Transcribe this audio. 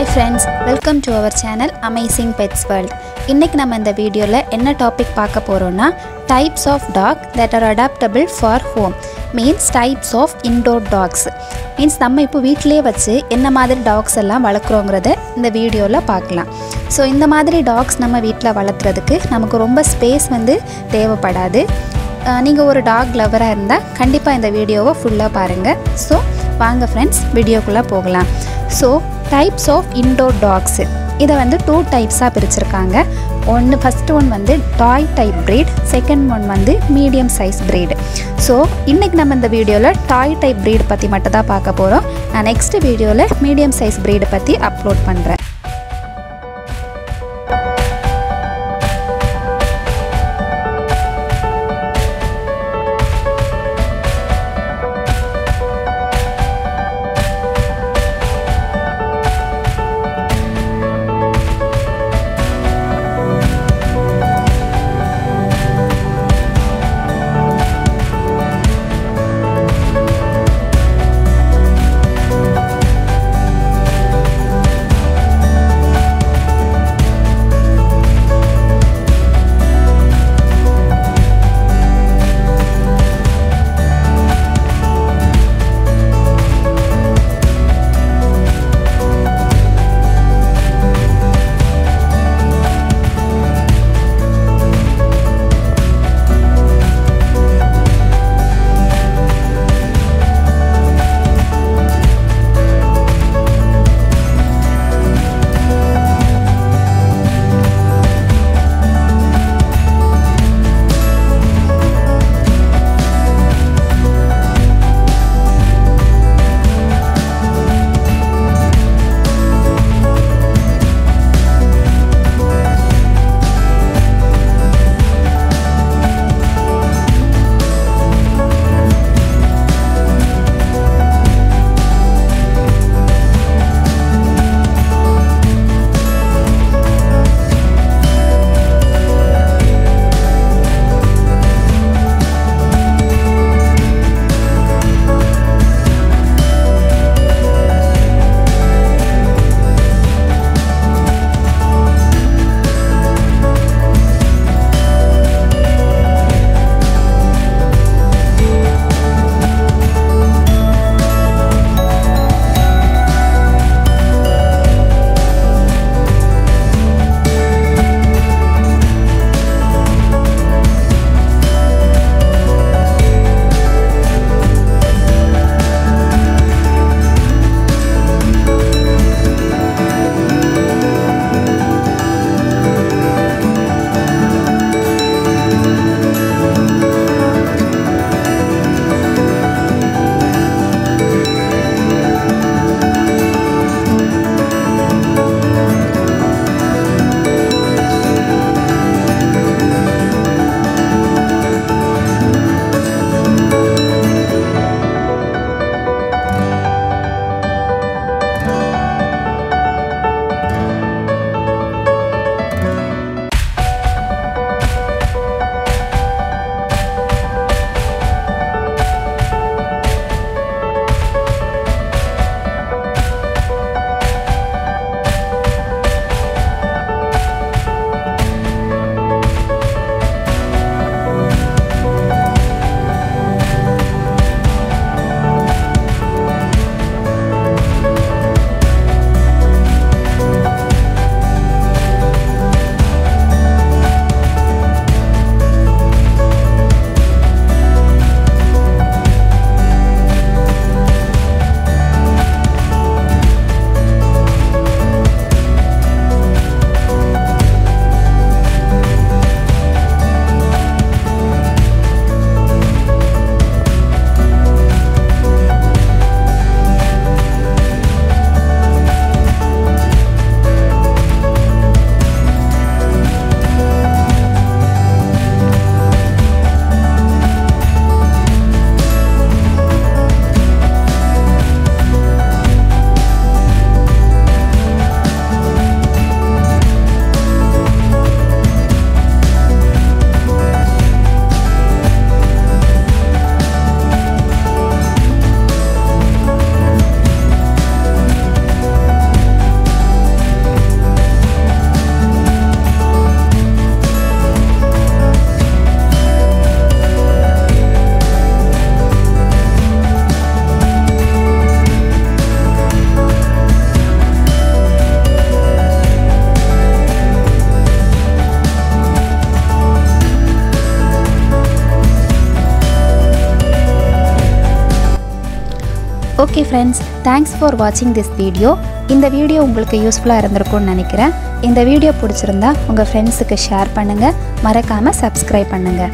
Hi friends welcome to our channel amazing pets world இன்றைக்கி நம்ம இந்த வீடியோவில் என்ன டாபிக் பார்க்க போகிறோன்னா types of dog that are adaptable for home means types of indoor dogs means நம்ம இப்போ வீட்டிலே வச்சு என்ன மாதிரி டாக்ஸ் எல்லாம் வளர்க்குறோங்கிறத இந்த வீடியோவில் பார்க்கலாம். ஸோ இந்த மாதிரி டாக்ஸ் நம்ம வீட்டில் வளர்த்துறதுக்கு நமக்கு ரொம்ப ஸ்பேஸ் வந்து தேவைப்படாது. நீங்கள் ஒரு டாக் லவராக இருந்தால் கண்டிப்பாக இந்த வீடியோவை ஃபுல்லாக பாருங்கள் ஸோ வாங்க ஃப்ரெண்ட்ஸ் வீடியோக்குள்ளே போகலாம். So types of indoor dogs இதை வந்து டூ டைப்ஸாக பிரிச்சிருக்காங்க. ஒன்று ஃபஸ்ட்டு ஒன் வந்து toy type breed second one வந்து மீடியம் சைஸ் ப்ரீடு ஸோ இன்றைக்கி நம்ம இந்த வீடியோவில் டாய் டைப் breed பற்றி மட்டும் தான் பார்க்க போகிறோம் நான் நெக்ஸ்ட் வீடியோவில் மீடியம் சைஸ் ப்ரீடு பற்றி அப்லோட் பண்ணுறேன் ஓகே ஃப்ரெண்ட்ஸ் தேங்க்ஸ் ஃபார் வாட்சிங் திஸ் வீடியோ இந்த வீடியோ உங்களுக்கு யூஸ்ஃபுல்லாக இருந்திருக்கும்னு நினைக்கிறேன். இந்த வீடியோ பிடிச்சிருந்தா உங்கள் ஃப்ரெண்ட்ஸுக்கு ஷேர் பண்ணுங்கள் மறக்காமல் சப்ஸ்கிரைப் பண்ணுங்கள்